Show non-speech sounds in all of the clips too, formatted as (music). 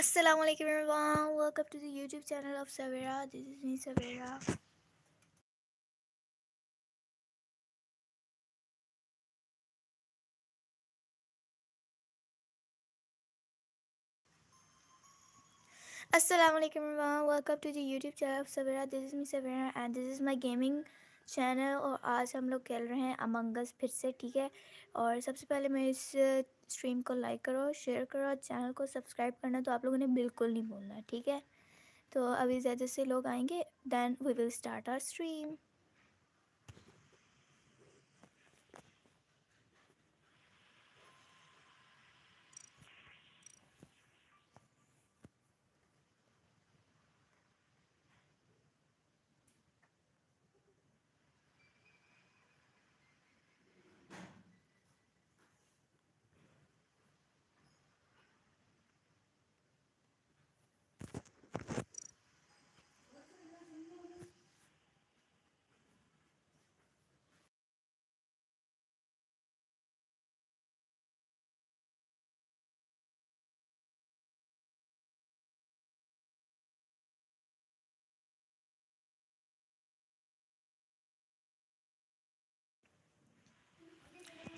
Assalamu alaikum everyone. Welcome to the YouTube channel of Savera. This is me Savera. Assalamu alaikum everyone. Welcome to the YouTube channel of Savera. This is me Savera and this is my gaming channel और आज हम लोग खेल रहे हैं Among Us फिर से ठीक है और सबसे पहले मैं इस स्ट्रीम को लाइक करो शेयर करो और चैनल को सब्सक्राइब करना तो आप लोगों ने बिल्कुल नहीं भूलना, ठीक है? तो अभी ज़्यादा से लोग आएँगे then we will start our stream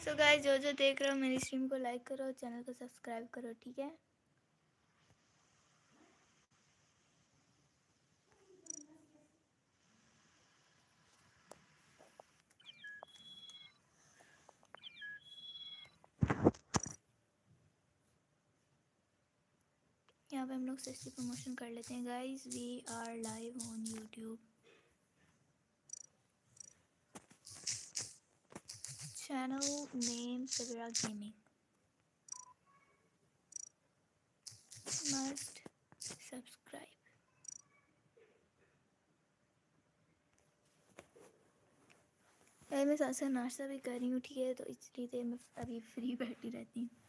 so so guys जो जो देख रहे हो मेरी स्ट्रीम को लाइक करो चैनल को सब्सक्राइब करो, ठीक है? यहाँ पे हम लोग सस्ती प्रमोशन कर लेते हैं guys we are live on YouTube channel name Savira Gaming. Must subscribe. मैं साथ साथ नाश्ता भी कर रही हूँ ठीक है तो इसलिए मैं अभी फ्री बैठी रहती हूँ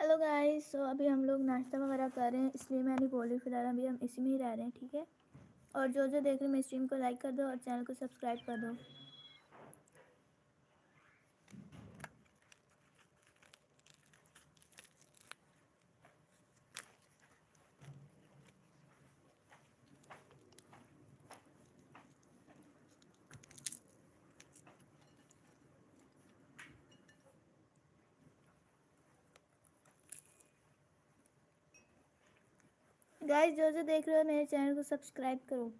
हेलो गाइस सो अभी हम लोग नाश्ता वगैरह कर रहे हैं, इसलिए मैं नहीं बोल रही फ़िलहाल, अभी हम इसी में ही रह रहे हैं, ठीक है? और जो जो देख रहे हैं, मेरी स्ट्रीम को लाइक कर दो और चैनल को सब्सक्राइब कर दो। गाइस जो जो देख रहे हो मेरे चैनल को सब्सक्राइब करो।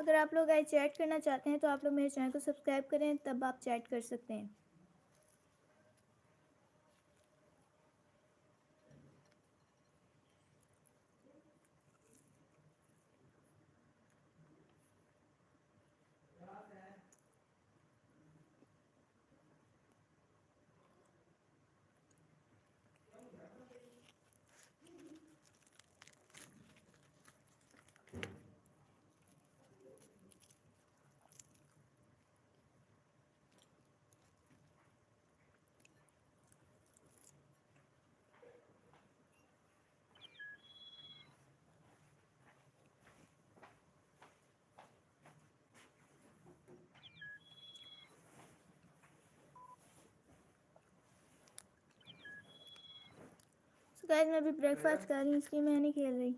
अगर आप लोग गाइस चैट करना चाहते हैं तो आप लोग मेरे चैनल को सब्सक्राइब करें, तब आप चैट कर सकते हैं। गाइस मैं अभी ब्रेकफास्ट कर रही हूँ इसलिए मैं नहीं खेल रही।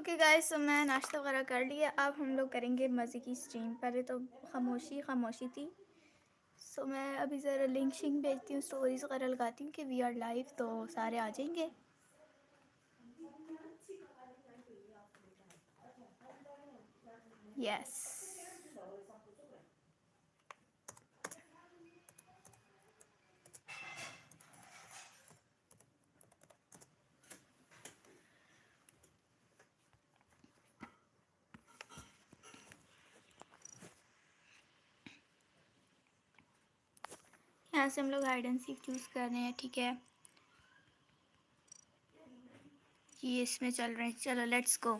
ओके गाइस तो मैं नाश्ता वगैरह कर लिया। अब हम लोग करेंगे मज़े की स्ट्रीम पहले तो खामोशी खामोशी थी। सो मैं अभी ज़रा लिंक शिंक भेजती हूँ स्टोरीज़ वगैरह लगाती हूँ कि वी आर लाइव तो सारे आ जाएँगे। यस यहाँ से हम लोग हाइड एंड सीक चूज़ कर रहे हैं, ठीक है? ये इसमें चल रहे हैं। चलो लेट्स गो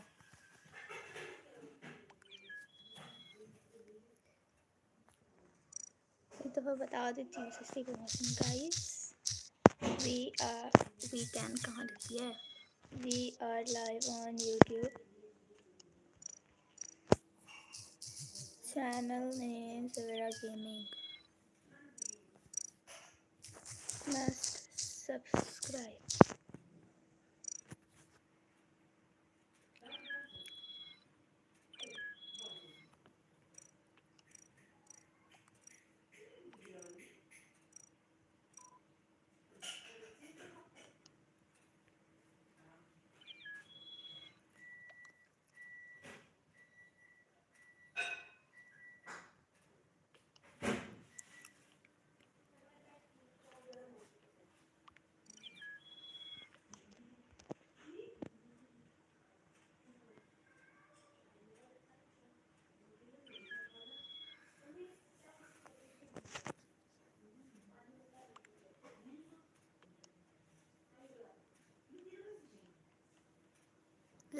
एक दफ़ा बता देती हूँ सस्ती guys we are we can कहाँ लिखी है? We are live on YouTube channel name Savera gaming must subscribe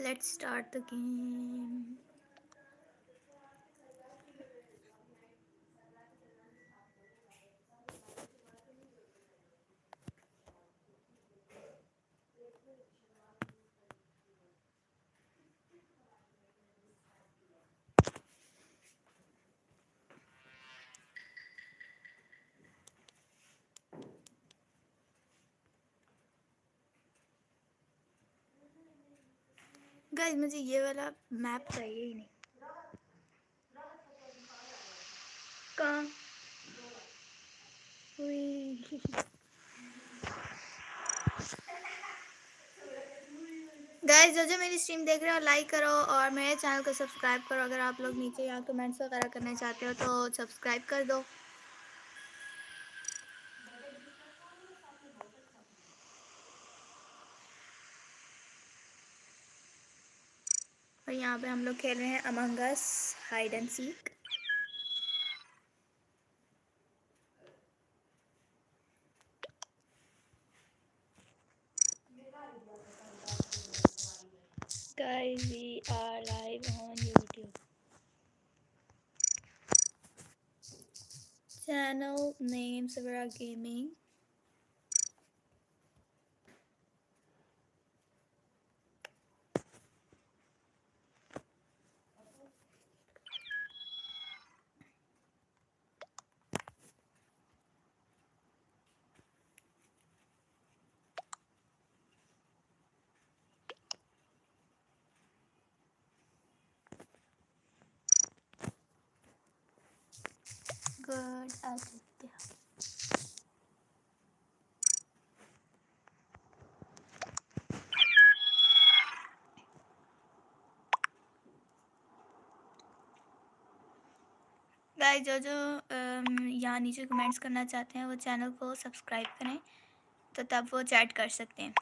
let's start the game guys मुझे ये वाला मैप चाहिए ही नहीं। कहाँ? गाइस जो जो मेरी स्ट्रीम देख रहे हो लाइक करो और मेरे चैनल को सब्सक्राइब करो। अगर आप लोग नीचे यहाँ कमेंट्स वगैरह करना चाहते हो तो सब्सक्राइब कर दो। यहाँ पे हम लोग खेल रहे हैं Among Us hide and seek guys we are live on YouTube channel name Savera gaming guys जो जो यहाँ नीचे कमेंट्स करना चाहते हैं, वो चैनल को सब्सक्राइब करें तो तब वो चैट कर सकते हैं।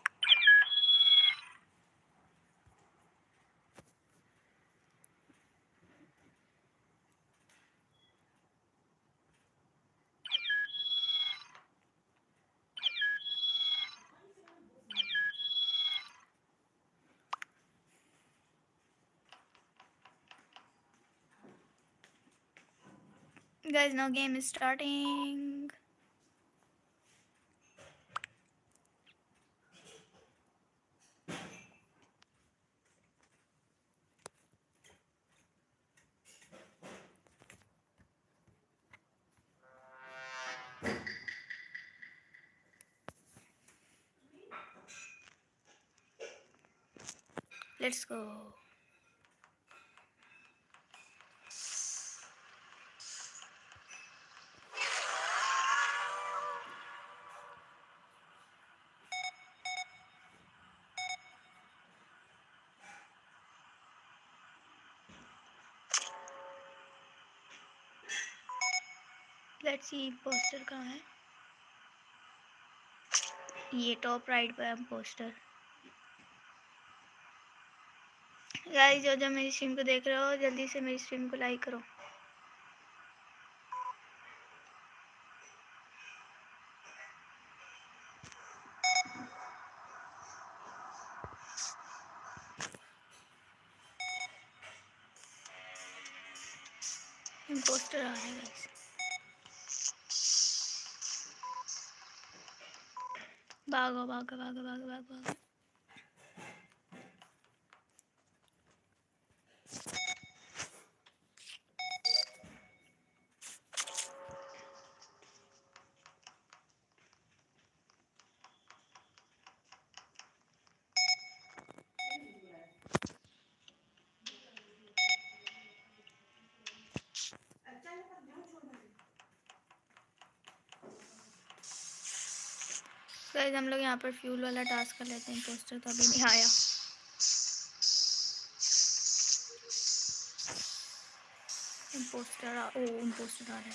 Guys, now game is starting. Let's go. Let's see poster कहाँ है? ये टॉप राइट पे है पोस्टर। गाइस जो जो मेरी स्ट्रीम को देख रहे हो, जल्दी से मेरी स्ट्रीम को लाइक करो। पोस्टर आ रहे हैं गाइस भागो भागो भागो भागो भागो भागो हम लोग यहाँ पर फ्यूल वाला टास्क कर लेते हैं पोस्टर तो अभी नहीं आया। पोस्टर ओ पोस्टर आ रहा है।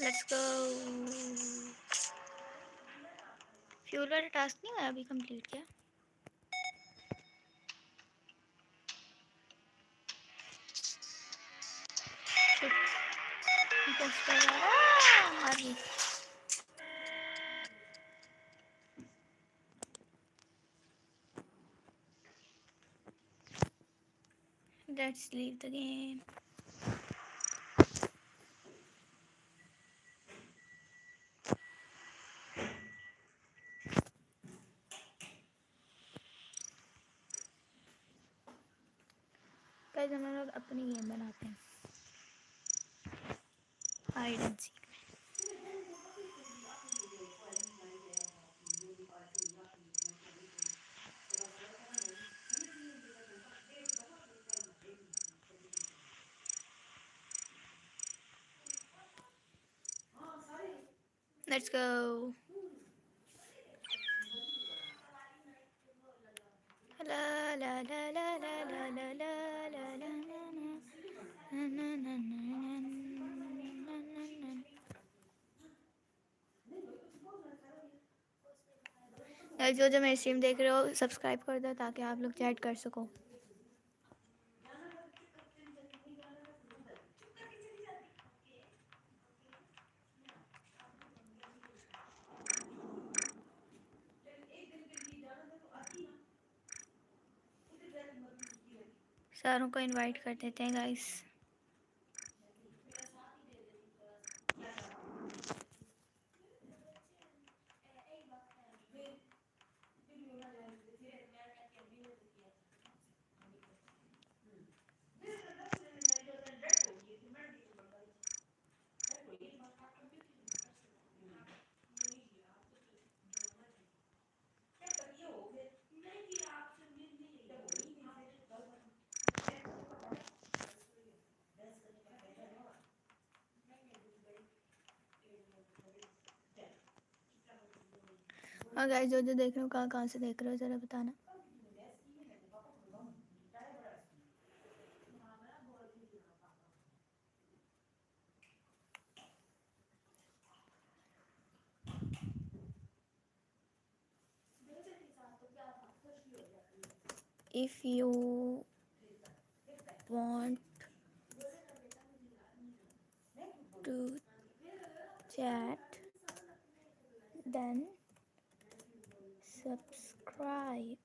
लेट्स गो फ्यूल वाला टास्क नहीं हुआ अभी कंप्लीट किया? Leave the game. Let's go. La la la la la la la la la la na na na na na जो जो मेरी स्ट्रीम देख रहे हो सब्सक्राइब कर दो ताकि आप लोग चैट कर सको सारों को इनवाइट कर देते हैं गाइस हाँ गाइस जो जो देख रहे हो, कहाँ कहाँ से देख रहे हो, ज़रा बताना। If you want to chat, then Right.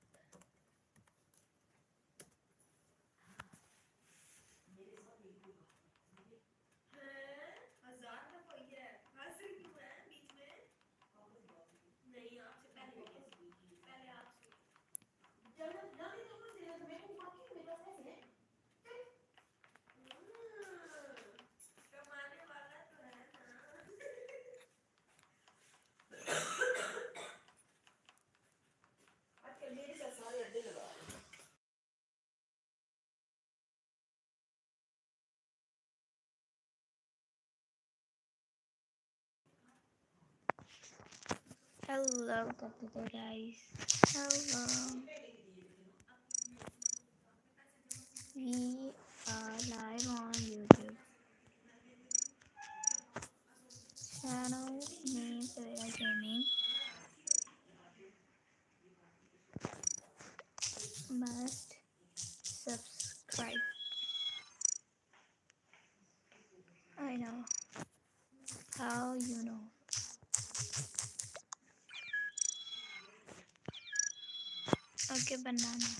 Hello, guys. Hello. we are live on YouTube. Channel name Savera Gaming. Must subscribe. I know. How you know? Okay banana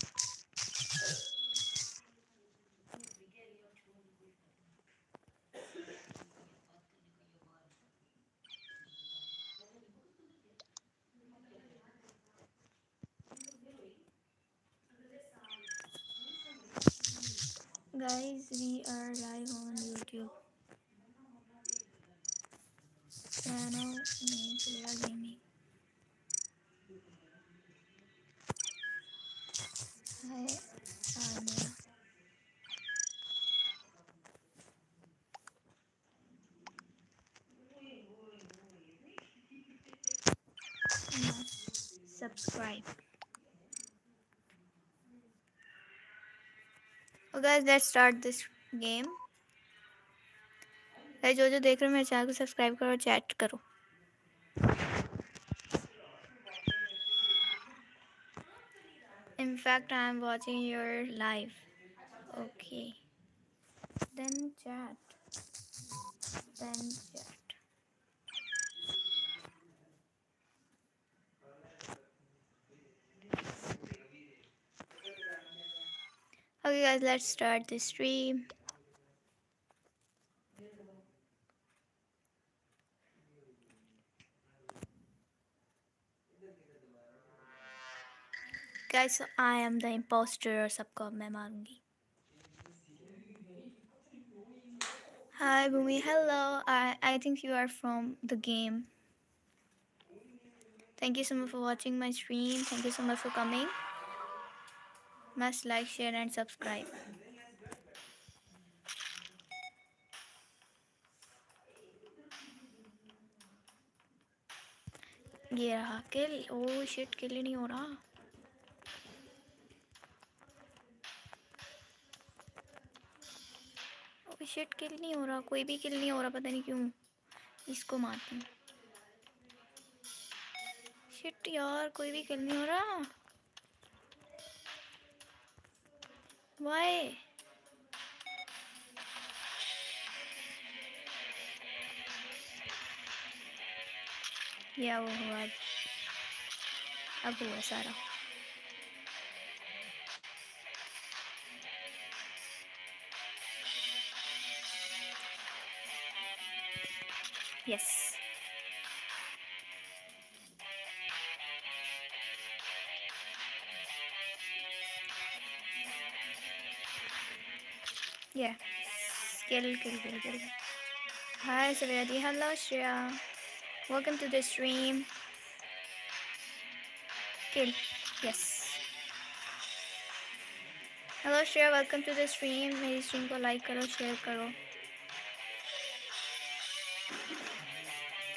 subscribe. Oh guys, let's start this game. Guys जो जो देख रहे हो मेरे channel को subscribe करो और chat करो In fact, I am watching your live. Okay. Then chat. Then chat. Okay, guys, let's start the stream. Guys, so I am the imposter और सबको अब मैं मारूंगी Hi Bhumi, hello. I I think you are from the game. Thank you so much for watching my stream. Thank you so much for coming. Must like, share and subscribe. ये रहा किल ओ shit किल ही नहीं हो रहा. ओ shit kill नहीं हो रहा. कोई भी किल नहीं हो रहा पता नहीं क्यों. इसको मारती हूँ. शिट यार कोई भी किल नहीं हो रहा. वाई या वो हुआ अब अब yes Yeah. Kill, kill, kill, kill. Hi, Savyadi. Hello, Shreya. Welcome to the stream. Kill. Yes. Hello, Shreya. Welcome to the stream. मेरी stream को like करो, share करो.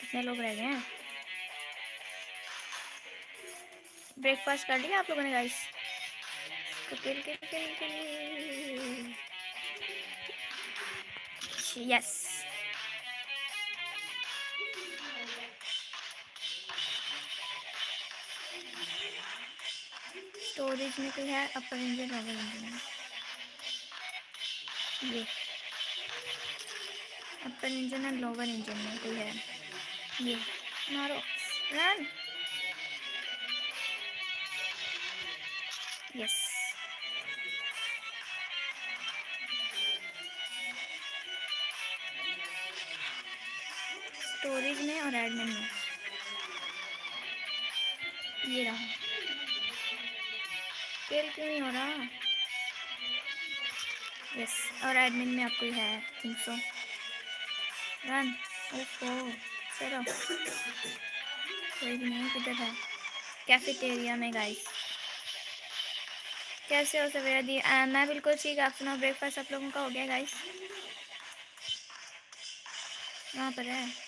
कितने लोग रह गए हैं ब्रेकफास्ट कर लिया आप लोगों ने guys kill kill kill kill yes storage में कोई है अपर इंजन लोअर इंजन ये। Upper engine and lower engine में कोई है। ये। मारो रन स्टोरेज में और एडमिन में। ये रहा। किल क्यों नहीं हो रहा? यस और एडमिन में आपको है थिंक सो। रन ओफो चलो। कोई भी नहीं किधर है? कैफेटेरिया में गाइस कैसे हो सवेरा दी? आ, मैं बिल्कुल ठीक आप सुनाओ ब्रेकफास्ट आप लोगों का हो गया गाइस वहाँ पर है?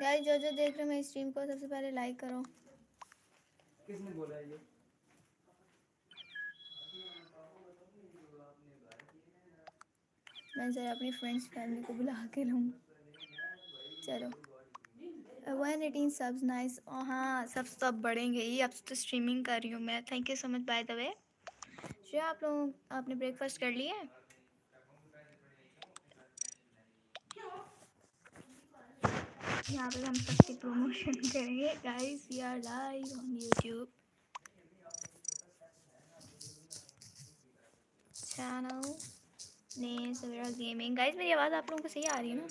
गाइस जो जो देख रहे हो मेरी स्ट्रीम को सबसे पहले लाइक करो। किसने बोला ये? मैं ज़रा अपनी फ्रेंड्स फैमिली को बुला के लूँ। चलो। वन एटीन सब्स नाइस हाँ सब सब बढ़ेंगे ही। अब तो स्ट्रीमिंग कर रही हूँ मैं। Thank you so much by the way Shreya आप लोग आपने ब्रेकफास्ट कर लिया है? यहाँ पे हम सबकी प्रमोशन (laughs) करेंगे guys we are live on YouTube channel name Savera gaming guys मेरी आवाज़ आप लोगों को सही आ रही है ना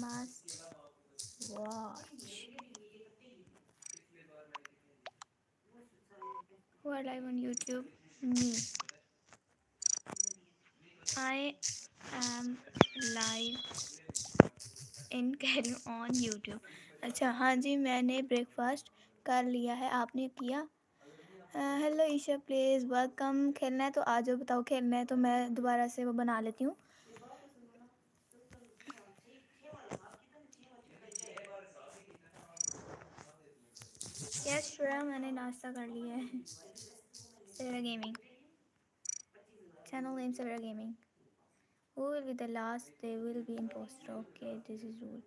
मस्त watch who are live on YouTube? Me. I am live in carry on YouTube. अच्छा हाँ जी, मैंने ब्रेकफास्ट कर लिया है, आपने किया? हेलो ईशा प्लीज़ वेलकम खेलना है तो आ जाओ बताओ, खेलना है तो मैं दोबारा से वो बना लेती हूँ। यस श्रेया मैंने नाश्ता कर लिया है। Savera gaming channel name Savera gaming who will be the last? They will be imposter. Okay, this is rule.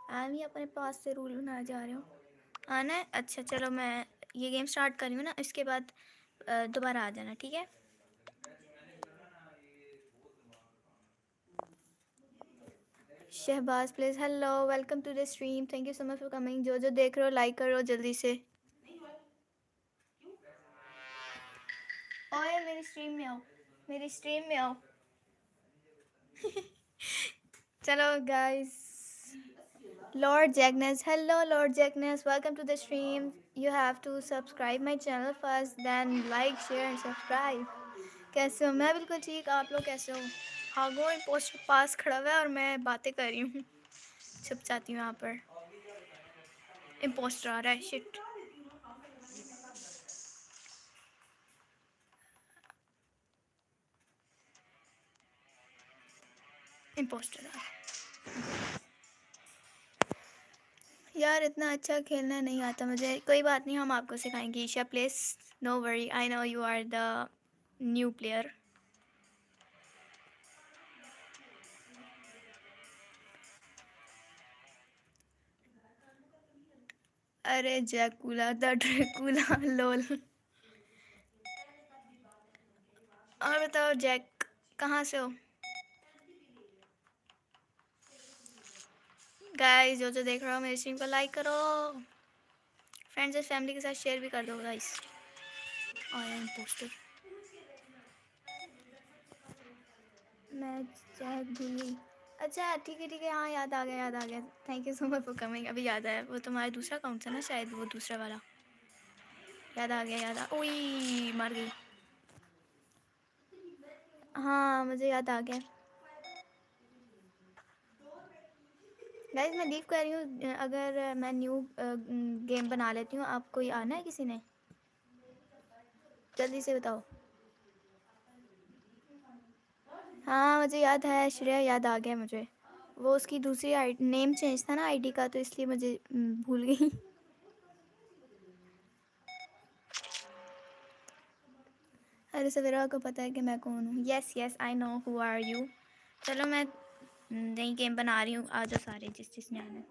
आई ही अपने पास से रूल बना जा रहे हो? आना है? अच्छा चलो मैं ये गेम स्टार्ट कर रही हूँ ना, इसके बाद दोबारा आ जाना, ठीक है? Shahbaz please hello welcome to the stream thank you so much for coming जो जो देख रहे हो लाइक करो जल्दी से। ओए, मेरी स्ट्रीम में आओ, मेरी स्ट्रीम में आओ। चलो guys lord Jagness hello lord Jagness welcome to the stream you have to subscribe my channel first then like share and subscribe कैसे हो? मैं बिल्कुल ठीक, आप लोग कैसे हो? हागो पोस्ट पास खड़ा हुआ है और मैं बातें कर रही हूँ। छुप जाती हूँ यहाँ पर। इम्पोस्टर आ रहा है शिट इम्पोस्टर यार, इतना अच्छा खेलना नहीं आता मुझे। कोई बात नहीं, हम आपको सिखाएँगे। Isha please no worry I know you are the new player अरे जैकूला द ड्रैकुला लोल और बताओ जैक कहाँ से हो? गाइस जो जो देख रहे हो, मेरी स्ट्रीम को लाइक करो। फ्रेंड्स और फैमिली के साथ शेयर भी कर दो गाइस एम पोस्टर मैं जैक भूल अच्छा ठीक है ठीक है. हाँ याद आ गया, याद आ गया. Thank you so much for coming अभी याद आया, वो तुम्हारा दूसरा अकाउंट था ना, शायद वो दूसरा वाला. याद आ गया, याद आ ओई मर गई. हाँ मुझे याद आ गया. गाइस मैं लीव कर रही हूँ, अगर मैं न्यू गेम बना लेती हूँ, आपको ये आना है किसी ने? जल्दी से बताओ। हाँ मुझे याद है, श्रेया याद आ गया मुझे। वो उसकी दूसरी आई नेम चेंज था ना आईडी का तो इसलिए मुझे भूल गई। अरे सवेरा को पता है कि मैं कौन हूँ। Yes yes I know who are you चलो मैं नई गेम बना रही हूँ। आ जाओ सारे, जिस जिसने आना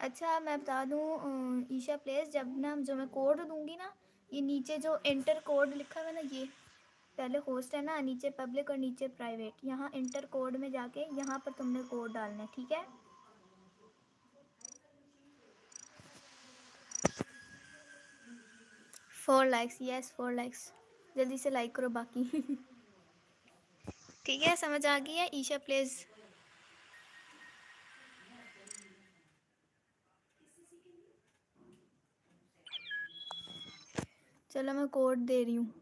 अच्छा मैं बता दूँ ईशा प्लेस जब ना जो मैं कोड दूँगी ना, ये नीचे जो इंटर कोड लिखा हुआ ना, ये, पहले होस्ट है ना, नीचे पब्लिक और नीचे प्राइवेट यहाँ इंटर कोड में जाके, यहाँ पर तुमने कोड डालना है, ठीक है? Four likes yes four likes जल्दी से लाइक करो बाकी। (laughs) ठीक है, समझ आ गई है, ईशा प्लेज चलो मैं कोड दे रही हूँ।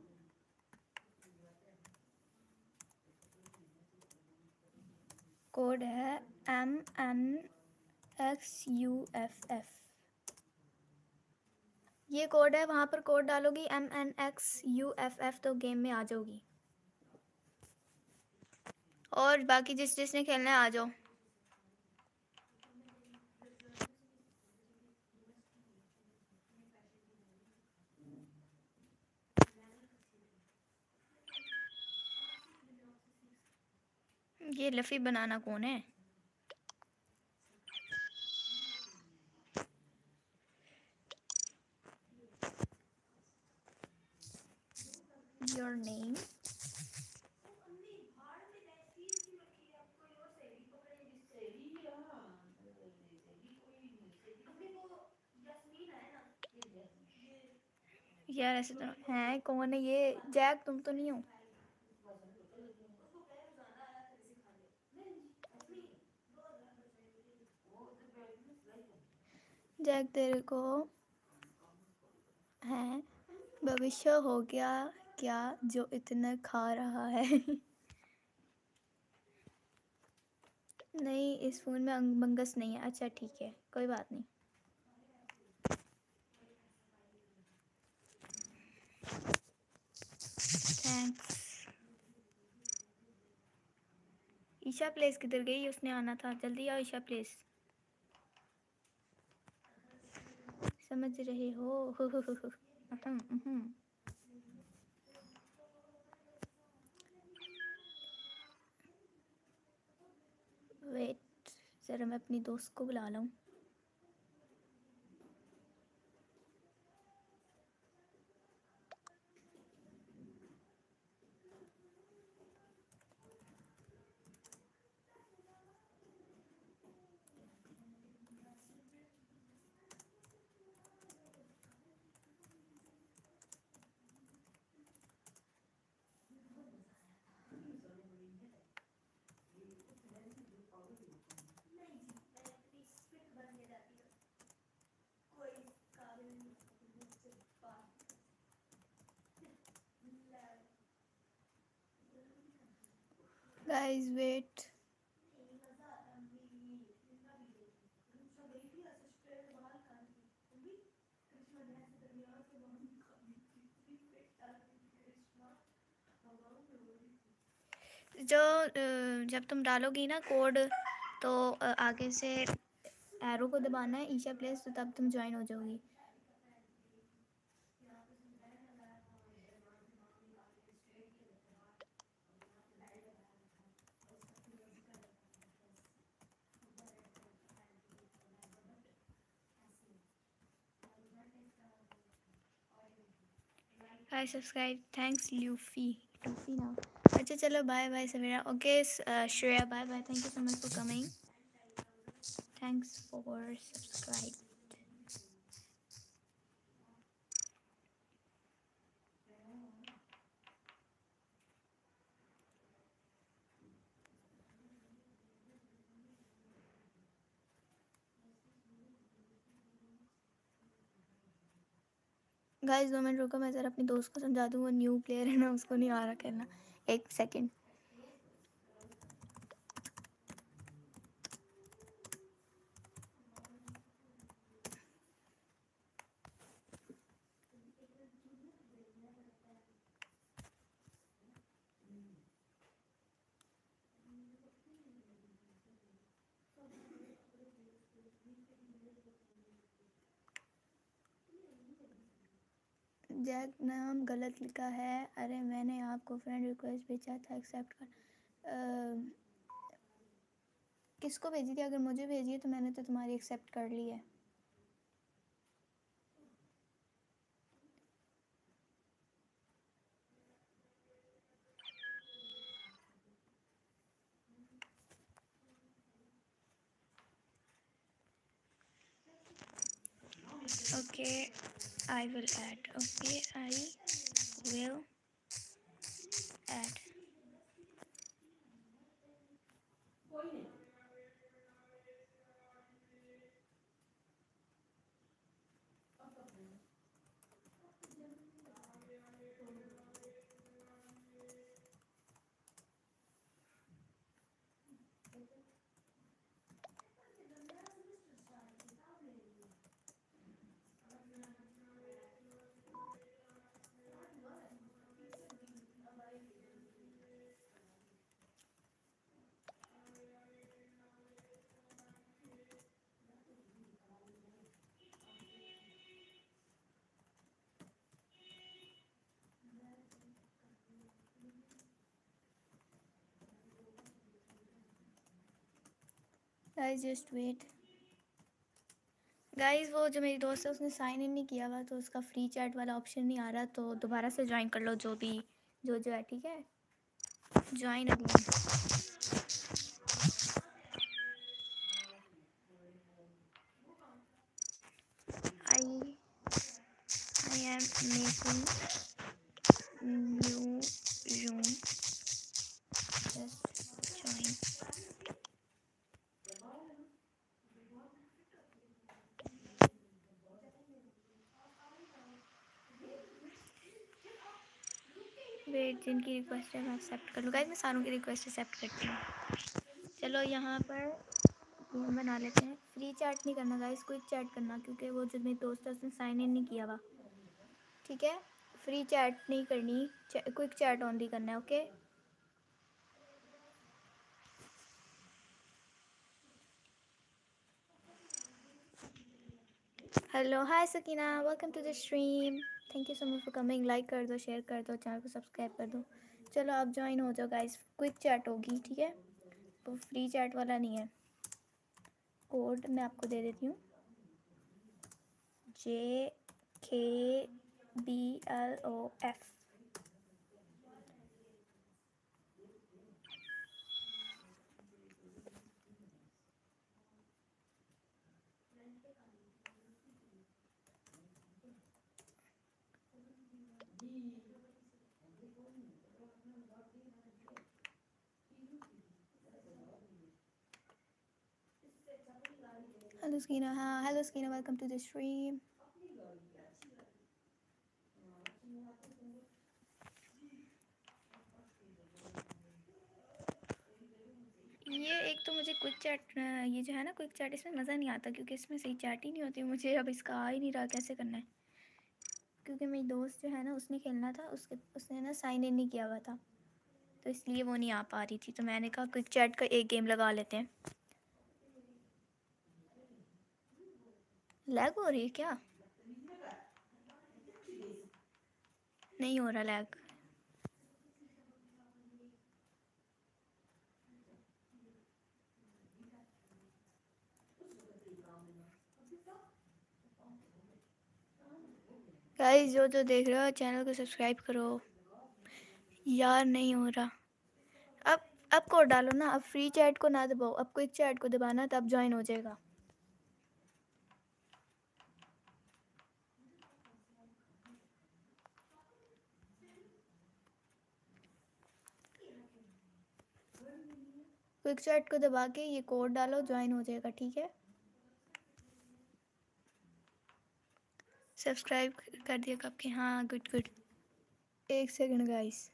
कोड है M N X U F F ये कोड है, वहाँ पर code डालोगी M N X U F F तो गेम में आ जाओगी। और बाकी जिस जिसने खेलना है आ जाओ। ये लफ़ी बनाना कौन है? Your name? यार ऐसे तो है, कौन है ये? जैक, तुम तो नहीं हो। जैक तेरे को है। भविष्य हो गया क्या जो इतना खा रहा है? (laughs) नहीं, इस फ़ोन में मंगस नहीं है। अच्छा ठीक है, कोई बात नहीं। ईशा प्लेस किधर गई? उसने आना था। जल्दी आओ ईशा प्लेस समझ रहे हो? (laughs) वेट ज़रा मैं अपनी दोस्त को बुला लाऊं guys, wait. जो जब तुम डालोगी ना कोड तो आगे से एरो को दबाना है, ईशा प्लेस तो तब तुम ज्वाइन हो जाओगी। Hi subscribe thanks Luffy Luffy अच्छा चलो bye bye Savera okay Shreya bye bye thank you so much for coming thanks for subscribe guys दो मिनट रुको, मैं ज़रा अपनी दोस्त को समझा दूँ, वो न्यू प्लेयर है ना, उसको नहीं आ रहा खेलना। एक सेकंड जैक नाम गलत लिखा है। अरे, मैंने आपको फ्रेंड रिक्वेस्ट भेजा था एक्सेप्ट कर किसको भेजी थी? अगर मुझे भेजी है तो मैंने तो तुम्हारी एक्सेप्ट कर ली है। Okay okay I will add okay I will add guys just wait guys वो जो मेरी दोस्त है, उसने साइन इन नहीं किया हुआ तो उसका फ्री चैट वाला ऑप्शन नहीं आ रहा तो दोबारा से ज्वाइन कर लो जो भी, जो जो है, ठीक है? Join again I am making request है, मैं एक्सेप्ट कर लूँ। गाइस मैं सारों की रिक्वेस्ट एक्सेप्ट करती हूँ। चलो, यहाँ पर बना लेते हैं। फ्री चैट नहीं करना गाइस क्विक चैट करना, क्योंकि वो जो मेरी दोस्त है, उसने साइन इन नहीं किया हुआ। ठीक है? फ्री चैट नहीं करनी क्विक चैट ओनली करना है okay hello hi Sakina welcome to the stream thank you so much for coming like कर दो शेयर कर दो चैनल को सब्सक्राइब कर दो। चलो आप ज्वाइन हो जाओ गाइस क्विक चैट होगी, ठीक है? वो फ्री चैट वाला नहीं है। कोड मैं आपको दे देती हूँ। J K B L O F Hello Skina, हाँ hello Skina, welcome to the stream. ये एक तो मुझे क्विक चैट ये जो है ना क्विक चैट इसमें मज़ा नहीं आता क्योंकि इसमें सही चैट ही नहीं होती। मुझे अब इसका आ ही नहीं रहा कैसे करना है? क्योंकि मेरी दोस्त जो है ना उसने खेलना था उसके उसने ना साइन इन नहीं किया हुआ था। तो इसलिए वो नहीं आ पा रही थी। तो मैंने कहा क्विक चैट का एक गेम लगा लेते हैं। लैग हो रही है क्या? नहीं हो रहा लैग गाइस जो जो देख रहे हो चैनल को सब्सक्राइब करो. यार, नहीं हो रहा. अब अब कोड डालो ना. अब फ्री चैट को ना दबाओ. अब क्विक चैट को दबाना, तब ज्वाइन हो जाएगा. क्विक चैट को दबा के ये कोड डालो, ज्वाइन हो जाएगा, ठीक है? सब्सक्राइब कर दिया आपके हाँ गुड गुड। एक second guys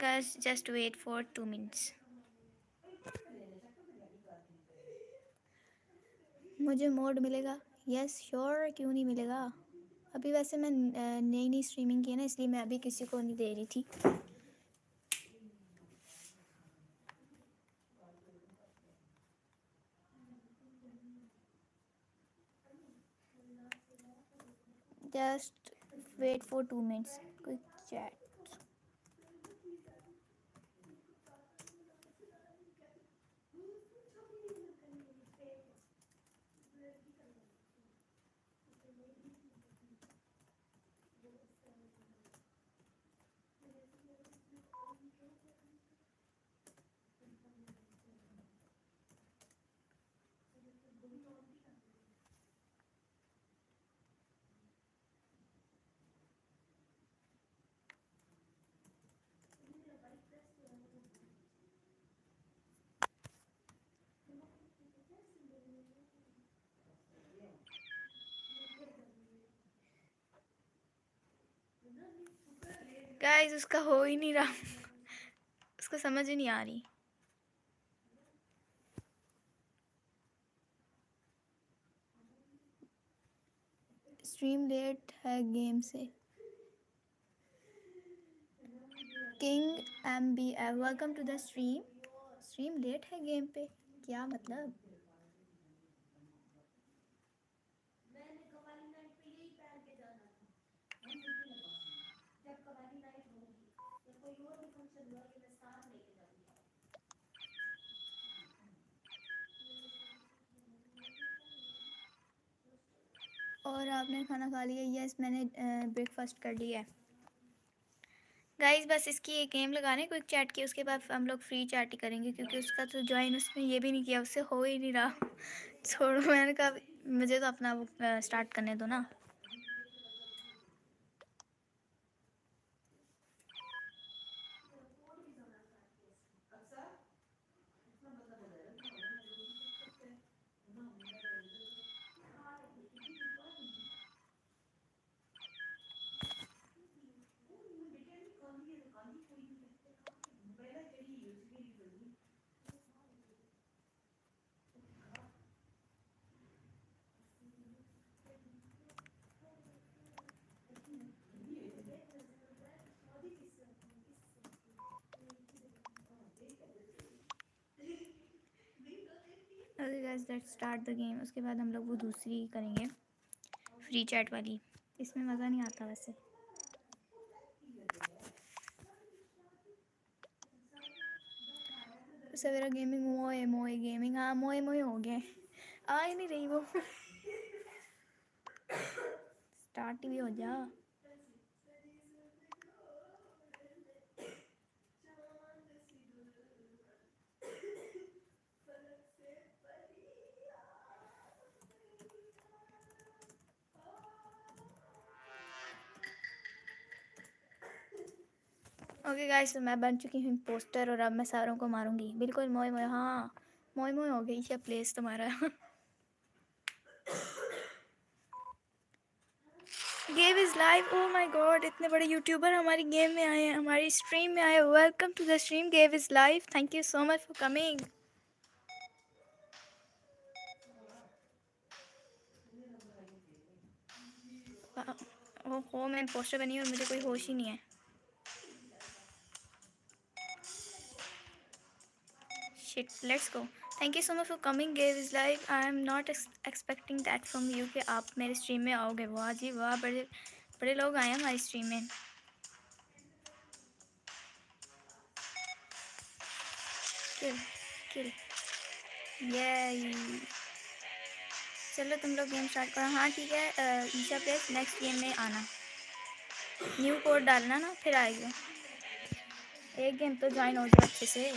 cookers just wait for 2 minutes. मुझे मोड मिलेगा? यस श्योर क्यों नहीं मिलेगा? अभी वैसे मैं नई नई स्ट्रीमिंग की है ना, इसलिए मैं अभी किसी को नहीं दे रही थी। Just wait for two minutes कुछ चैट गाइस उसका हो ही नहीं रहा। उसको समझ ही नहीं आ रही। स्ट्रीम लेट है गेम से। King M B welcome to the stream stream late है गेम पे। क्या मतलब? और आपने खाना खा लिया यस मैंने ब्रेकफास्ट कर लिया है। गाइज़ बस इसकी एक गेम लगाने क्विक चैट की, उसके बाद हम लोग फ्री चैट ही करेंगे, क्योंकि उसका तो ज्वाइन उसने ये भी नहीं किया, उससे हो ही नहीं रहा। (laughs) छोड़ो, मैंने कहा, मुझे तो अपना वो स्टार्ट करने दो ना। लेट्स स्टार्ट द गेम उसके बाद हम लोग वो दूसरी करेंगे फ्री चैट वाली। इसमें मज़ा नहीं आता वैसे। सवेरा गेमिंग मोए मोए गेमिंग हाँ मोए मोए हो गए आ ही नहीं रही वो। स्टार्ट भी हो जा। ओके गाइस तो मैं बन चुकी हूँ पोस्टर और अब मैं सारों को मारूँगी। बिल्कुल, मोए मोए हाँ मोए मोए हो गई क्या प्लेस तुम्हारा? Game is live oh my god इतने बड़े यूट्यूबर हमारी गेम में आए हैं, हमारी स्ट्रीम में आए welcome to the stream game is live thank you so much for coming ओहो मैं पोस्टर बनी और मुझे कोई होश ही नहीं है। Let's go. Thank you so much for coming gave is live i am not ex, expecting that from you कि आप मेरे स्ट्रीम में आओगे। वाह जी वाह, बड़े बड़े लोग आए हैं हमारी स्ट्रीम में। किल किल ये चलो तुम लोग गेम स्टार्ट करो। हाँ ठीक है। ईशा प्लेस नेक्स्ट गेम में आना। न्यू कोड डालना ना, फिर आएगा। एक गेम तो ज्वाइन हो जाए अच्छे से।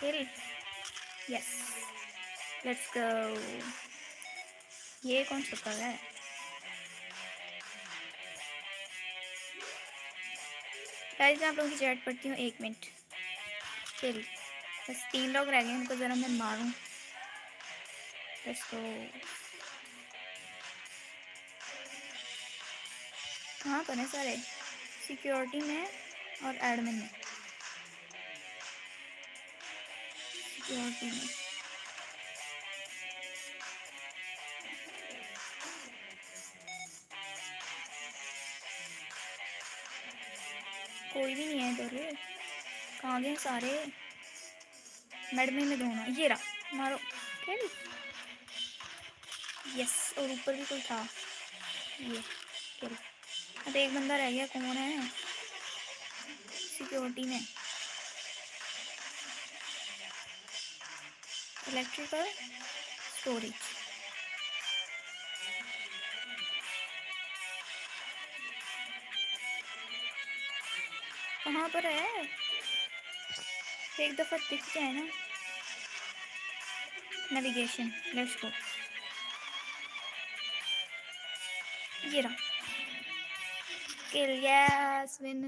Kill yes. Let's go. ये कौन सा है गाइस मैं आप लोगों की चैट पढ़ती हूँ एक मिनट किल बस तीन लोग रह गए, उनको ज़रा मैं मारूं। लेट्स गो कहाँ पर है सारे? सिक्योरिटी में और एडमिन में? सिक्योरिटी कोई भी नहीं है इधर। कहाँ गए सारे? मेडमे में धोना ये रहा। मारो। खेल। यस और ऊपर भी कोई था। ये, खेल। अब एक बंदा रह गया, कौन है? सिक्योरिटी में। इलेक्ट्रिकल स्टोरेज कहाँ पर है। एक दफ़ा दिख जाए ना। नेविगेशन लेट्स गो ये रहा। किल यस विन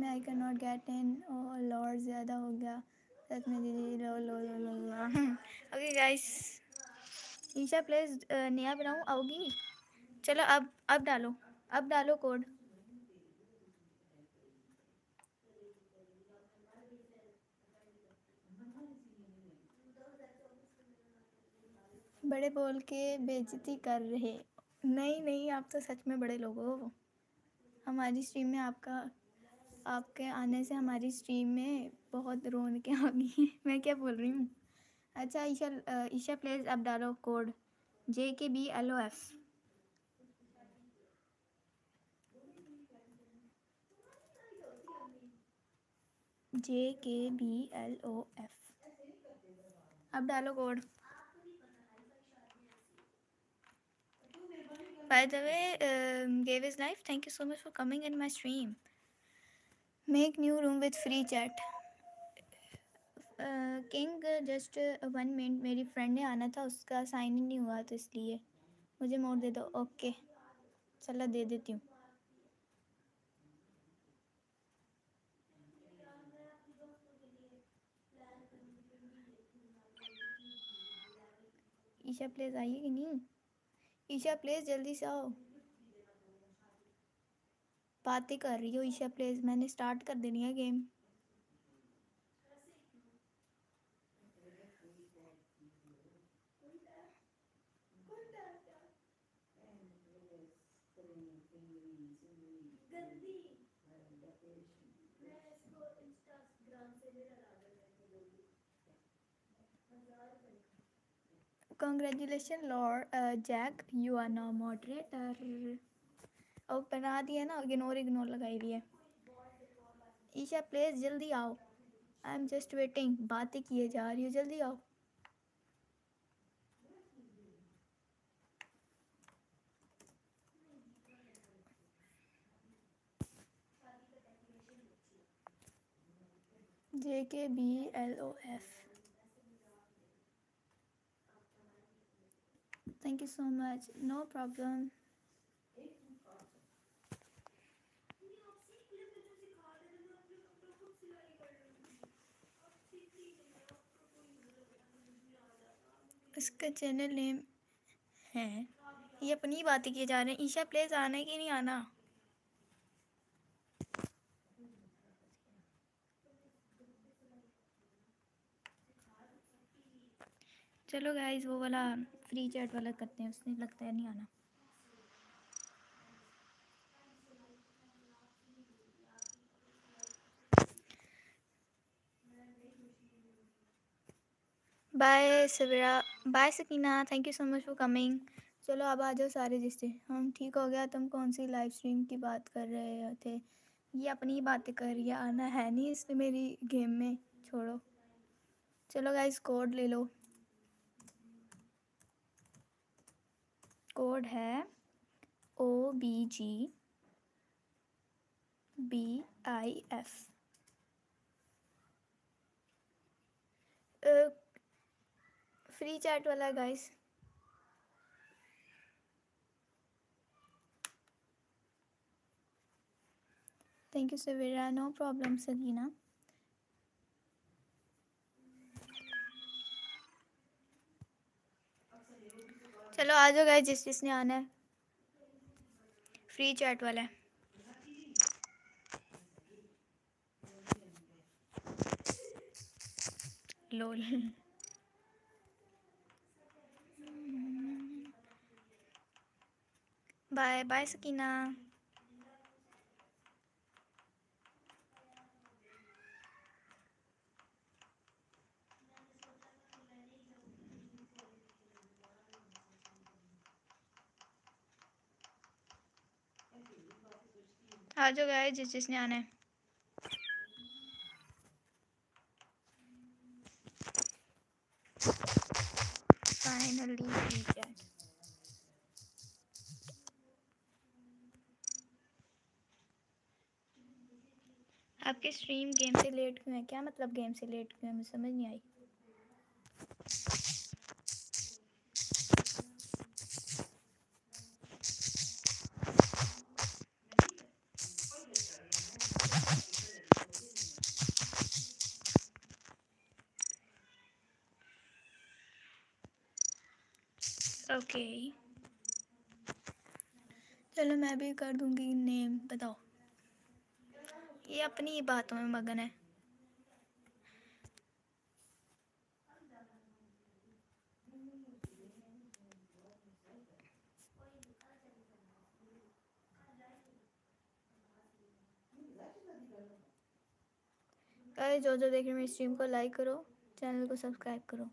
में I can not get in और लॉर्ड ज़्यादा हो गया। सच में दीदी लो लो लो लो लो ओके गाइस ईशा प्लीज़ नया बनाऊँ? आओगी? चलो, अब अब डालो। अब डालो कोड बड़े बोल के बेइज्जती कर रहे। नहीं नहीं, आप तो सच में बड़े लोग हो। हमारी स्ट्रीम में आपका आपके आने से हमारी स्ट्रीम में बहुत रौनकें आ गई (laughs) मैं क्या बोल रही हूँ? अच्छा ईशा ईशा प्लीज़ अब डालो code J K B L O F J K B L O F अब डालो code the way, um, gave his life. Thank you so much for coming in my stream. Make new room with free chat. King just one minute मेरी friend ने आना था, उसका sign ही नहीं हुआ तो इसलिए मुझे मोड़ दे दो. ओके चलो, दे देती हूँ. ईशा प्लीज़ आइए कि नहीं? ईशा प्लीज़ जल्दी से आओ. बातें कर रही हो, ईशा प्लेस, मैंने स्टार्ट कर देनी है game congratulation lord jack you are no moderator और बना दिया ना इग्नोर इग्नोर लगाई हुई है। ईशा प्लीज़ जल्दी आओ। आई एम जस्ट वेटिंग बातें किए जा रही हो, जल्दी आओ। J K B L O F thank you so much no problem. इसका चैनल नेम है। ये अपनी बातें किए जा रहे हैं। ईशा प्लेस आना है कि नहीं आना? चलो गाइज़ वो वाला फ्री चैट वाला करते हैं। उसने लगता है नहीं आना। Bye Savera bye Sakina thank you so much for coming चलो, अब आ जाओ सारे जिससे। हम ठीक हो गया तुम कौन सी लाइव स्ट्रीम की बात कर रहे थे? ये अपनी बातें कर रही है। आना है नहीं इसने मेरी गेम में। छोड़ो। चलो गाइस कोड ले लो। कोड है O B G B I F free chat वाला guys thank you Savera no problem Sagina चलो, आ जाओ गाइस जिस जिसने आना है. फ्री चैट वाला है. बाय बाय सकीना आ जाओ गाइस जिस जिसने आना है। फाइनली आपकी स्ट्रीम गेम से लेट क्यों है? क्या मतलब गेम से लेट क्यों है? मुझे समझ नहीं आई। Okay okay. चलो मैं भी कर दूँगी नेम बताओ। अपनी ही बातों में मगन है। जो जो देख रहे मेरी स्ट्रीम को लाइक करो चैनल को सब्सक्राइब करो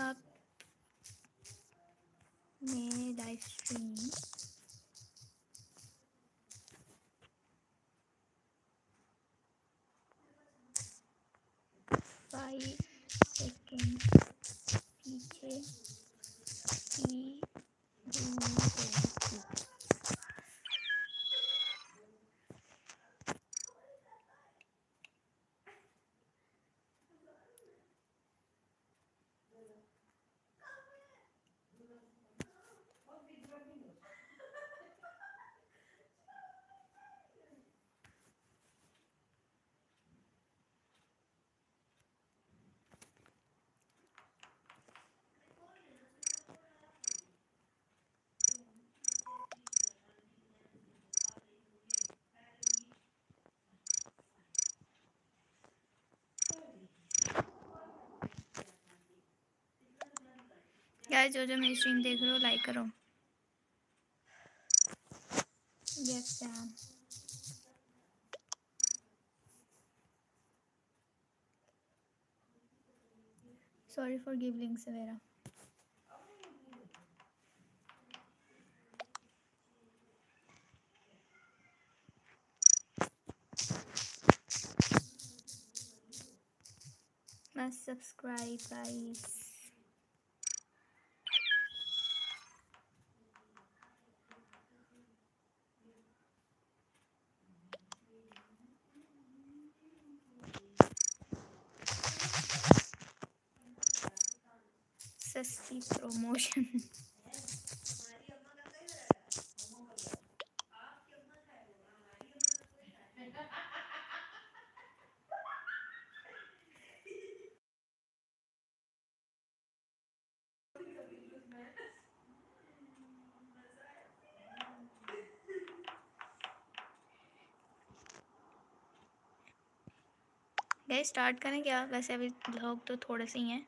आप मेरे लाइव स्ट्रीम फाइव सेकेंड पीछे की होगी गाइस जो जो मेरी स्ट्रीम देख रहे हो लाइक करो। यस सैम सॉरी फॉर गिवलिंग सवेरा must subscribe, guys सस्ती प्रमोशन गए स्टार्ट करें क्या? वैसे अभी लोग तो थोड़े से ही हैं।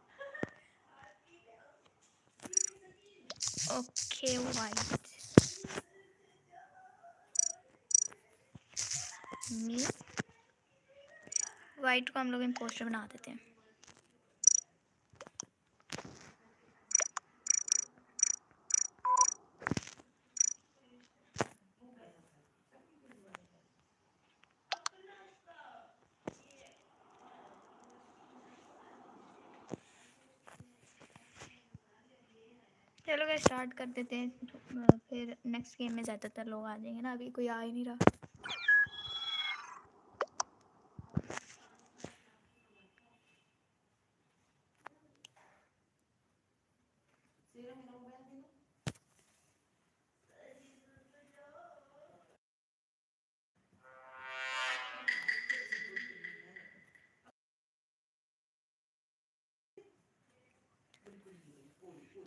Okay white. मी वाइट को हम लोग इम्पोस्टर बना देते हैं स्टार्ट कर देते हैं फिर नेक्स्ट गेम में ज़्यादातर लोग आ जाएँगे ना, अभी कोई आ ही नहीं रहा।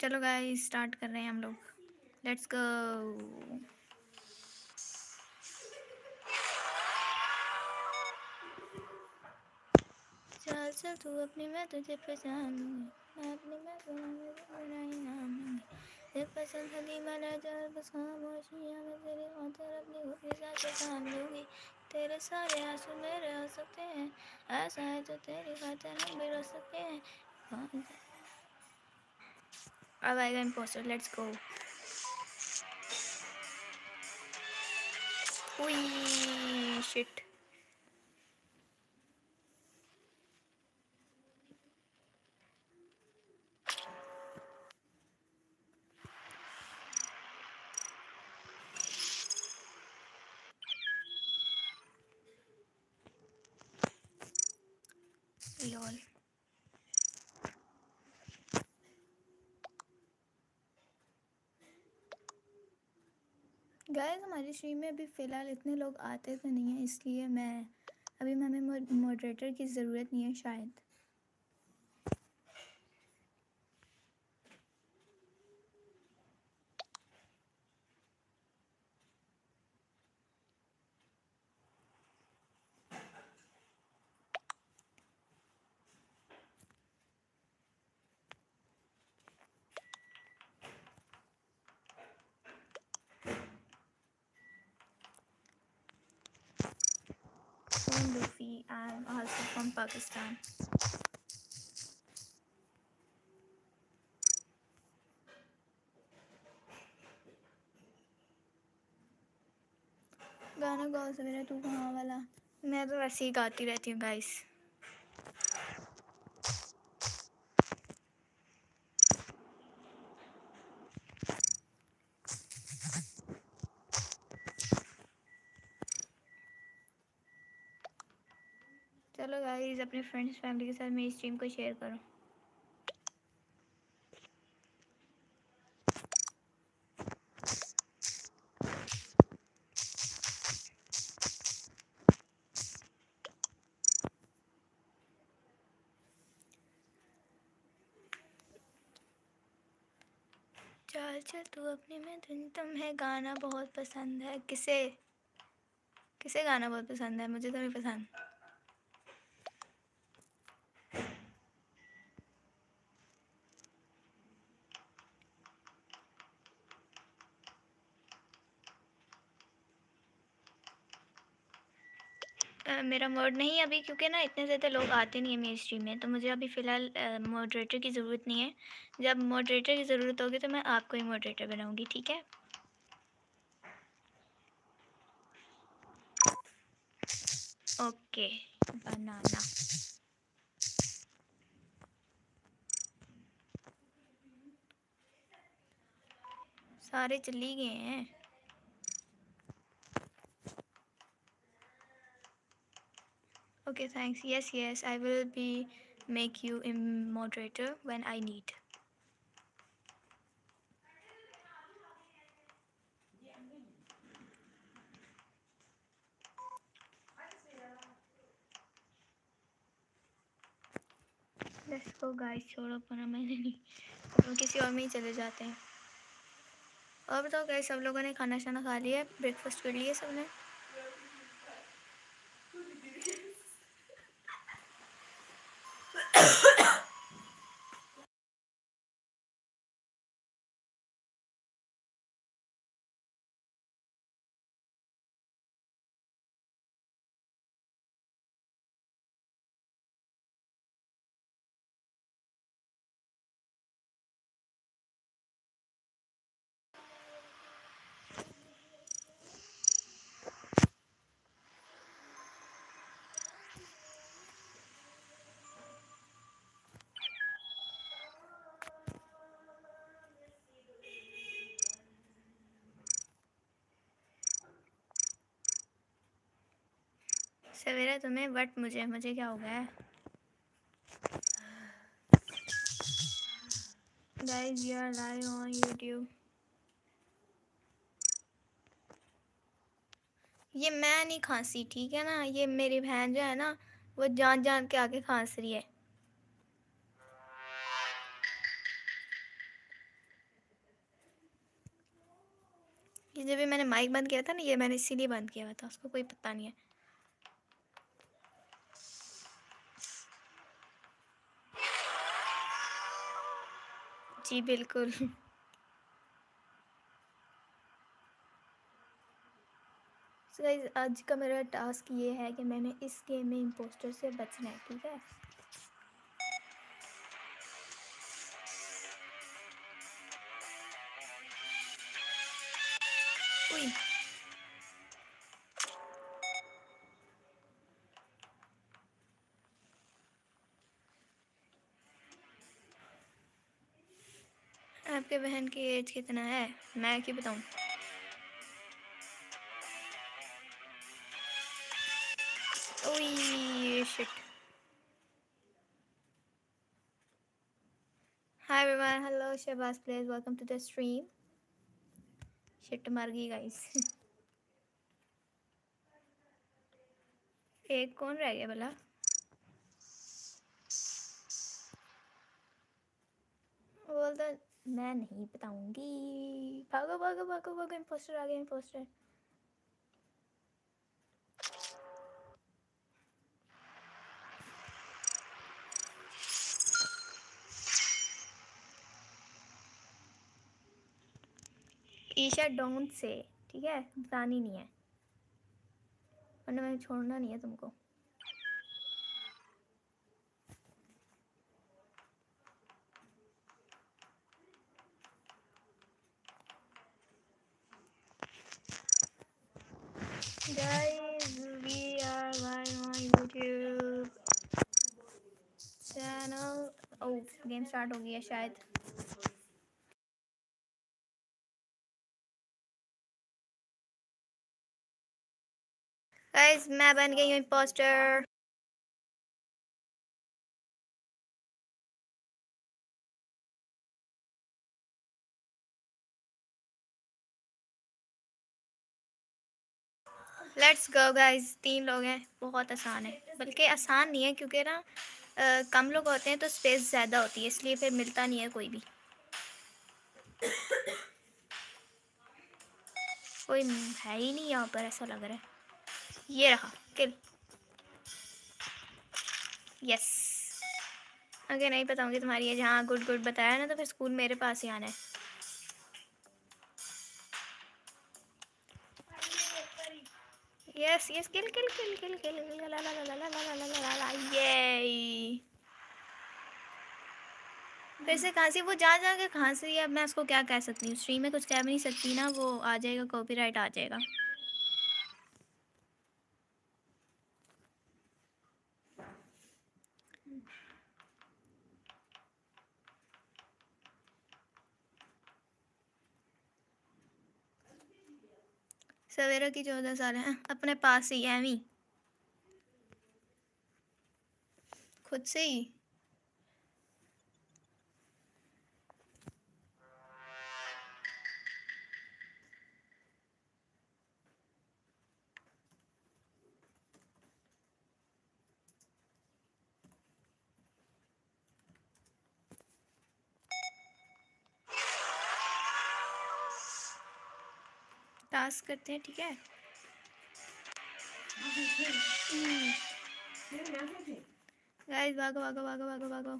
चलो गाइस स्टार्ट कर रहे हैं हम लोग। लेट्स गो चल चल तू अपनी मैं तुझे पहचान मैं अपनी मैं तुम्हें बनाई नाम लूँगी तेरे पसंद हदी मरा जाए बस खामोशियाँ में तेरे खातर अपनी खुशी सा पहचान लूँगी। तेरे सारे आँसू मेरे हो सकते हैं। ऐसा है तो तेरी खातर हम भी रो सकते हैं? कौन सा अब आएगा impostor let's go Ui, shit. Lol stream में अभी फ़िलहाल इतने लोग आते तो नहीं हैं, इसलिए मैं, अभी हमें मॉडरेटर की ज़रूरत नहीं है शायद I'm from Pakistan. गाना गाओ सवेरा, तू कहाँ वाला मैं तो वैसे ही गाती रहती हूँ गाइस चलो गाइस अपने फ्रेंड्स फैमिली के साथ मेरी स्ट्रीम को शेयर करो। चल चल तू अपने में धुन तुम्हें गाना बहुत पसंद है। किसे? किसे गाना बहुत पसंद है? मुझे तो नहीं पसंद। मेरा मोड नहीं अभी क्योंकि ना इतने ज़्यादा लोग आते नहीं हैं मेरी स्ट्रीम में तो मुझे अभी फ़िलहाल मॉडरेटर की ज़रूरत नहीं है। जब मॉडरेटर की ज़रूरत होगी तो मैं आपको ही मॉडरेटर बनाऊँगी, ठीक है? ओके, बनाना। सारे चली गए हैं। Okay, thanks. Yes, yes, I will be make you a moderator when I need. Let's go guys, छोड़ो पना मैंने नहीं हम किसी और में ही चले जाते हैं और बताओ गए सब लोगों ने खाना शाना खा लिया ब्रेकफास्ट कर लिया सबने सवेरा तुम्हें बट मुझे मुझे क्या हो गया? Guys you are live on YouTube ये मैं नहीं खांसी, ठीक है ना? ये मेरी बहन जो है ना, वो जान जान के आके खांस रही है। ये जब भी मैंने माइक बंद किया था ना, ये मैंने इसीलिए बंद किया हुआ था, उसको कोई पता नहीं है। जी, बिल्कुल। So आज का मेरा टास्क ये है कि मैंने इस गेम में इम्पोस्टर से बचना है, ठीक है? आपके बहन की एज कितना है? मैं क्यों बताऊँ? Shit hi everyone hello Shahbaz please welcome to the stream shit मर गई गाइस (laughs) एक कौन रह गया भला? Well then मैं नहीं बताऊँगी। भागो भागो भागो भागो इम्पोस्टर आ गया इम्पोस्टर ईशा डोंट से ठीक है? बतानी नहीं है। वरना मैंने छोड़ना नहीं है तुमको। Oh गेम स्टार्ट हो गया शायद। गाइस मैं बन गई हूँ इम्पोस्टर लेट्स गो गाइस तीन लोग हैं। बहुत आसान है। बल्कि आसान नहीं है, क्योंकि ना अ, कम लोग होते हैं तो स्पेस ज़्यादा होती है इसलिए फिर मिलता नहीं है कोई भी। कोई है ही नहीं यहाँ पर ऐसा लग रहा है। ये रहा किल यस अगर नहीं बताऊँगी तुम्हारी जहाँ गुड गुड बताया ना तो फिर स्कूल मेरे पास ही आना है। Yes kill kill kill kill kill kill la la la la la la la la la ला ला ये फिर से कहाँ से वो जा जा के कहाँ से अब मैं उसको क्या कह सकती हूँ स्ट्रीम में कुछ कह भी नहीं सकती ना वो आ जाएगा कॉपीराइट आ जाएगा सवेरा की चौदह साल है। अपने पास ही है खुद से ही। टास्क करते हैं ठीक है? गाइस भागो भागो भागो भागो भागो।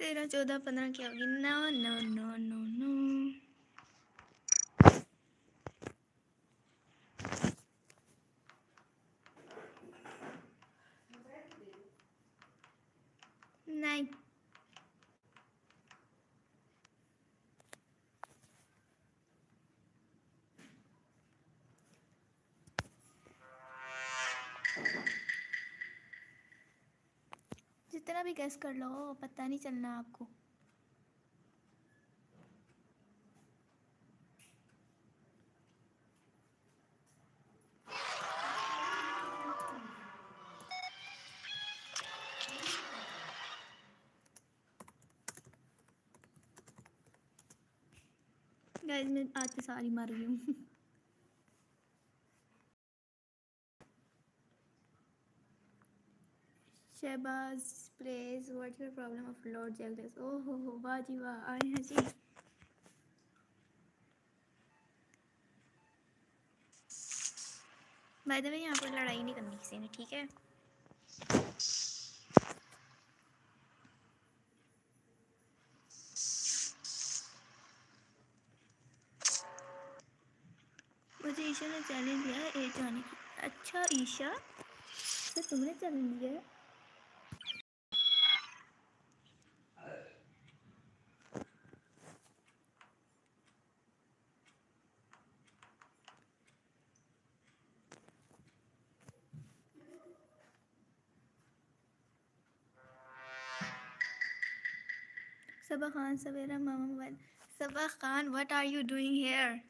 तेरह चौदह पंद्रह क्या होगी no no no no no जितना भी गैस कर लो, पता नहीं चलना आपको। गाइस मैं आज सारी मर गई हूँ। (laughs) syllabus please what your problem of lord jagdish oh हो ho वाह जी वाह आए हैं जी बाय द वे यहाँ पर लड़ाई नहीं करनी किसी ने, ठीक है? मुझे ईशा ने चैलेंज दिया है ए जाने की। अच्छा ईशा तो तुमने चैलेंज दिया है? Saba Khan Savera Mohammad Saba Khan what are you doing here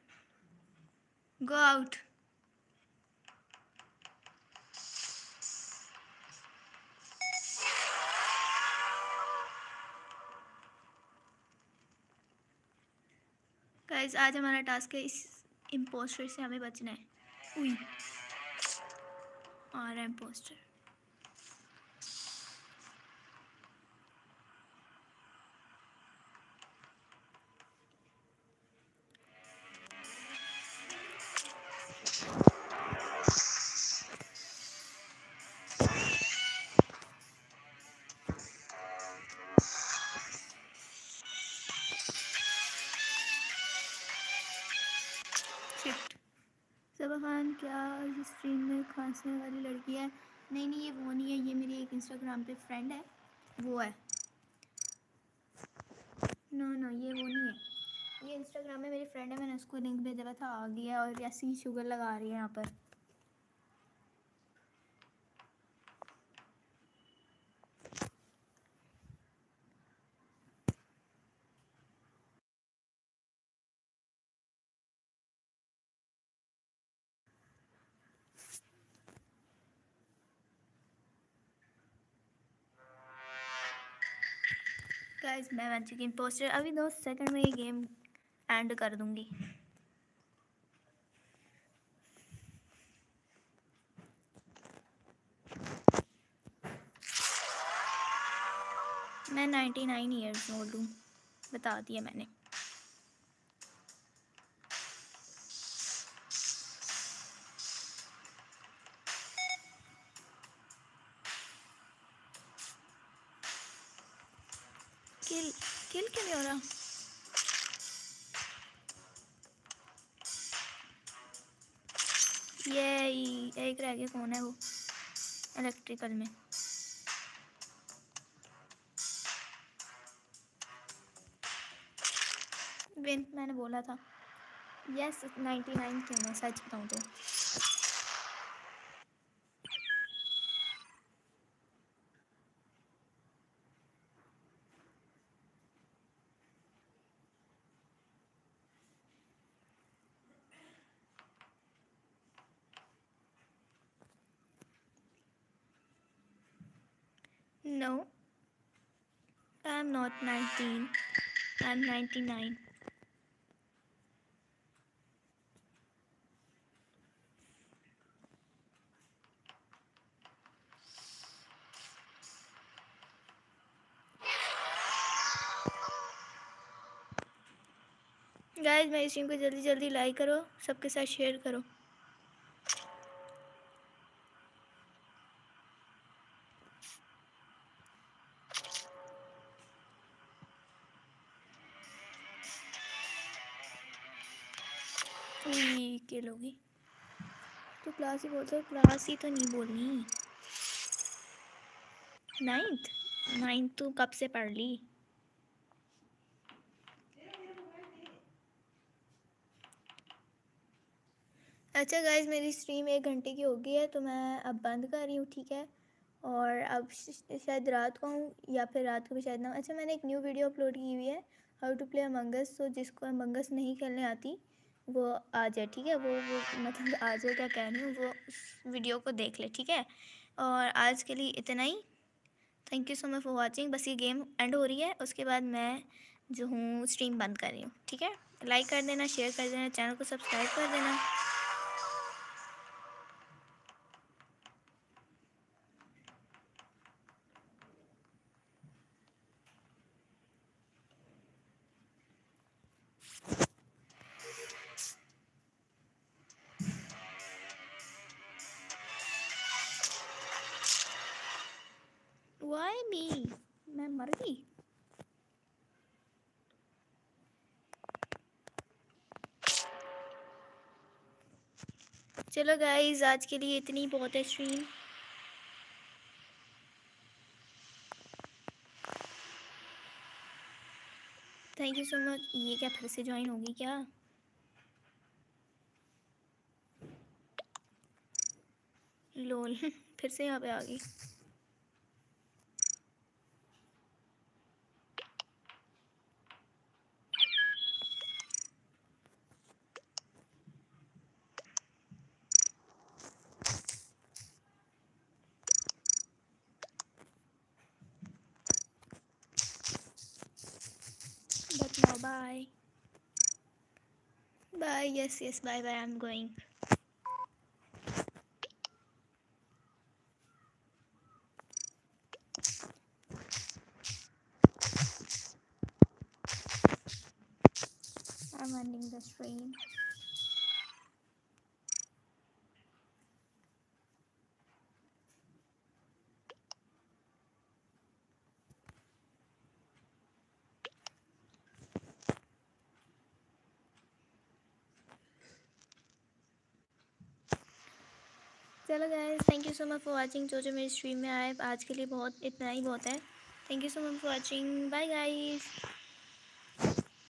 go out guys आज हमारा टास्क है इस इम्पोस्टर से हमें बचना है। उई है इम्पोस्टर क्या इस स्ट्रीम में खांसने वाली लड़की है? नहीं नहीं, ये वो नहीं है, ये मेरी एक इंस्टाग्राम पे फ्रेंड है। वो है। नो नो ये वो नहीं है। ये इंस्टाग्राम में मेरी फ्रेंड है, मैंने उसको लिंक भेजा था, आ गया और ऐसी शुगर लगा रही है यहाँ पर। गाइस मैं बन चुकी हूँ पोस्टर अभी दो सेकंड में ये गेम एंड कर दूँगी। मैं 99 नाइन ईयर्स ओल्ड हूँ, बता दिया मैंने। गया कौन है वो? इलेक्ट्रिकल में। मैंने बोला था। यस नाइन्टी नाइन क्यों मैं सच बताऊँ तो No, I'm not 19. I'm 99. Guys मेरी स्ट्रीम को जल्दी जल्दी लाइक करो, सबके साथ शेयर करो क्लास ही बोलते क्लास ही तो नहीं बोलनी। नाइन्थ नाइन्थ तो कब से पढ़ ली? अच्छा गाइज़ मेरी स्ट्रीम एक घंटे की हो गई है तो मैं अब बंद कर रही हूँ, ठीक है? और अब शायद रात को हूँ या फिर रात को भी शायद ना अच्छा मैंने एक न्यू वीडियो अपलोड की हुई है हाउ टू प्ले अमंगस तो जिसको अमंगस नहीं खेलने आती वो आ जाए, ठीक है? वो वो मतलब (laughs) आ जाए क्या कह रही हूँ, वो उस वीडियो को देख ले, ठीक है? और आज के लिए इतना ही। Thank you so much for watching बस ये गेम एंड हो रही है। उसके बाद मैं जो हूँ स्ट्रीम बंद कर रही हूँ, ठीक है? लाइक कर देना शेयर कर देना चैनल को सब्सक्राइब कर देना। चलो गाइज़ आज के लिए इतनी बहुत है stream thank you so much ये क्या फिर से ज्वाइन होगी क्या? लोल (laughs) फिर से यहाँ पे आ गई. Yes yes bye bye i'm going चलो guys thank you so much for watching जो जो मेरी स्ट्रीम में आए, आज के लिए बहुत इतना ही बहुत है। Thank you so much for watching bye guys